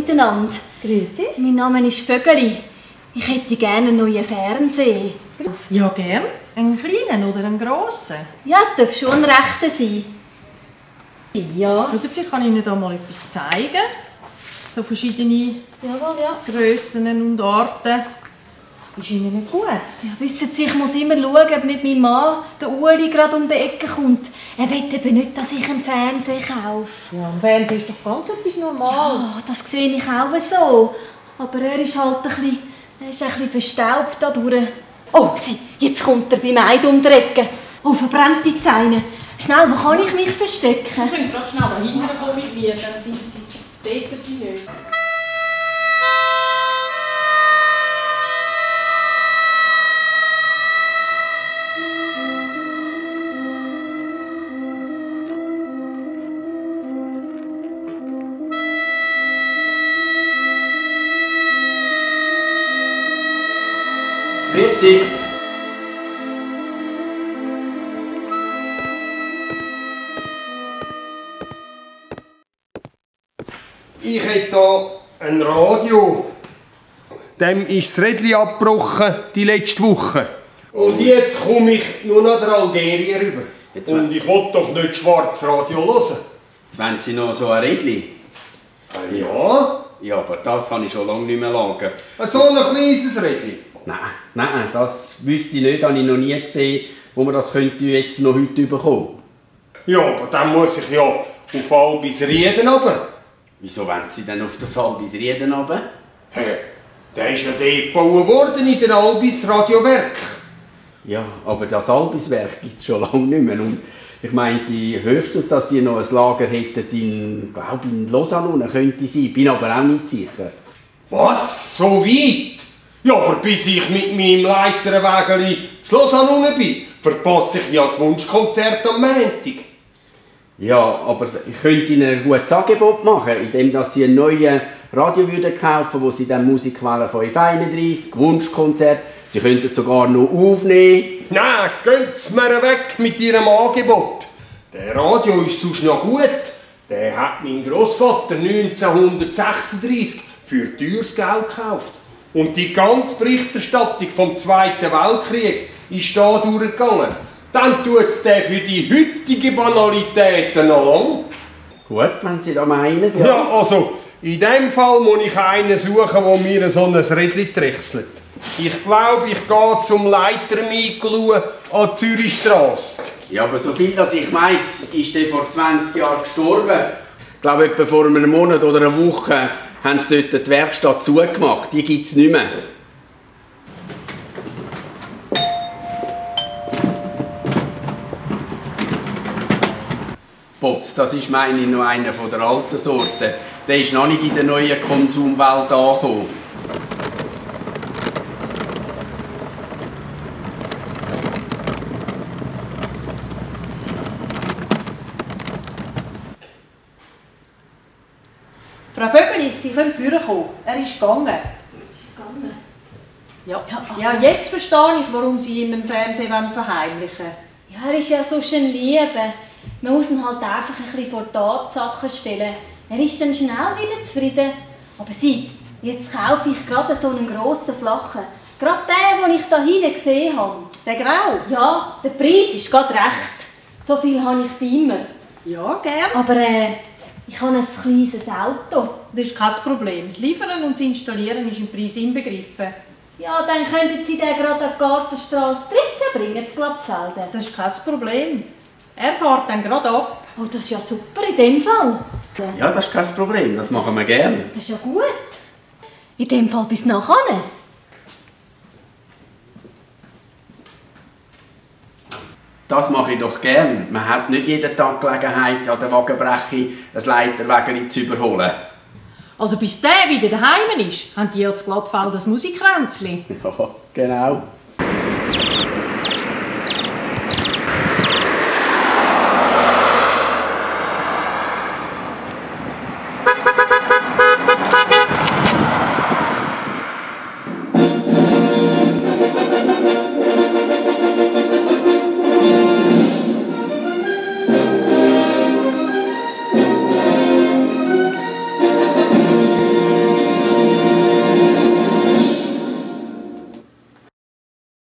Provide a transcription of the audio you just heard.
Miteinander. Grüezi. Mein Name ist Vögeli. Ich hätte gerne einen neuen Fernseher. Ja, gern. Einen kleinen oder einen grossen? Ja, es darf schon ein rechter sein. Ja. Schauen Sie, kann ich Ihnen da mal etwas zeigen. So verschiedene Jawohl, ja. Grössen und Arten. Ist Ihnen nicht gut? ja. Wissen Sie, ich muss immer schauen, ob nicht mein Mann, der Uli, gerade um die Ecke kommt. Er will eben nicht, dass ich einen Fernseher kaufe. Ja, im Fernsehen ist doch ganz etwas Ja, Normales. das sehe ich auch so. Aber er ist halt ein bisschen, er ist ein bisschen verstaubt dadurch. Oh, sie, jetzt kommt er beim Eid um die Ecke. Oh, verbrannte Zähne. Schnell, wo kann ich mich verstecken? Ich kann gerade schnell mal hinkommen mit mir, dann sind Sie, seht ihr sie nicht. Grüezi. Ich hätte hier ein Radio. Dem ist das Rädchen abgebrochen, die letzte Woche. Und jetzt komme ich nur noch der Algerien rüber. Jetzt Und ich will doch nicht schwarz Radio hören. Jetzt wollen Sie noch so ein Rädchen. Ah, Ja, Ja, aber das habe ich schon lange nicht mehr lagern. so ein kleines Rädchen. Nein, nein, das wüsste ich nicht, habe ich noch nie gesehen, wo man das könnte jetzt noch heute bekommen. Ja, aber dann muss ich ja auf Albis Rieden runter. Wieso wollen Sie denn auf das Albis Rieden runter? Hä? Der ist ja dort gebaut worden in der Albis Radiowerk. Ja, aber das Albiswerk gibt es schon lange nicht mehr. Und ich meinte höchstens, dass die noch ein Lager hätten in, glaube in Lausanne könnte sein. Bin aber auch nicht sicher. Was? So weit? Ja, aber bis ich mit meinem Leiterwägeli zu Lausanne unten bin, verpasse ich ja das Wunschkonzert am Montag. Ja, aber ich könnte Ihnen ein gutes Angebot machen, indem dass Sie einen neuen Radio würden kaufen, wo Sie dann Musikwelle 531, Wunschkonzert, Sie könnten sogar noch aufnehmen. Nein, gehen Sie mir weg mit Ihrem Angebot. Der Radio ist sonst noch gut. Der hat mein Großvater 1936 für teures Geld gekauft. Und die ganze Berichterstattung vom Zweiten Weltkrieg ist da durchgegangen. Dann tut es der für die heutigen Banalitäten noch lang. Gut, wenn Sie da meinen. Ja, also, in dem Fall muss ich einen suchen, der mir so ein Rädchen trichselt. Ich glaube, ich gehe zum Leiter Miklu an die Zürichstrasse. Ja, aber so viel, dass ich weiss, ist der vor 20 Jahren gestorben. Ich glaube, etwa vor einem Monat oder einer Woche haben sie dort die Werkstatt zugemacht. Die gibt es nicht mehr. Potz, das ist meine noch einer von der alten Sorte. Der ist noch nicht in der neuen Konsumwelt angekommen. Frau Vögeli, Sie können führen kommen. Er ist gegangen. Ja. ja, jetzt verstehe ich, warum Sie ihm im Fernsehen wollen verheimlichen Ja, er ist ja so schön Liebe. Man muss ihn halt einfach ein bisschen vor Tatsachen stellen. Er ist dann schnell wieder zufrieden. Aber sie, jetzt kaufe ich gerade so einen grossen flachen. Gerade den, den ich da hinten gesehen habe. Der Grau? Ja, der Preis ist gerade recht. So viel habe ich bei ihm. Ja, gern. Aber äh, ich habe ein kleines Auto. Das ist kein Problem. Das Liefern und das Installieren ist im Preis inbegriffen. Ja, dann könnten Sie den gerade an die Gartenstrasse 13 bringen, zu Glattfelden. Das ist kein Problem. Er fährt dann gerade ab. Oh, das ist ja super in dem Fall. Ja, das ist kein Problem, das machen wir gerne. Das ist ja gut. In dem Fall bis nachher. Das mache ich doch gern. Man hat nicht jeden Tag Gelegenheit, an der Wagenbreche ein Leiterwägeli zu überholen. Also bis der wieder daheim ist, haben die jetzt Glattfeld das Musikränzli. Ja, genau.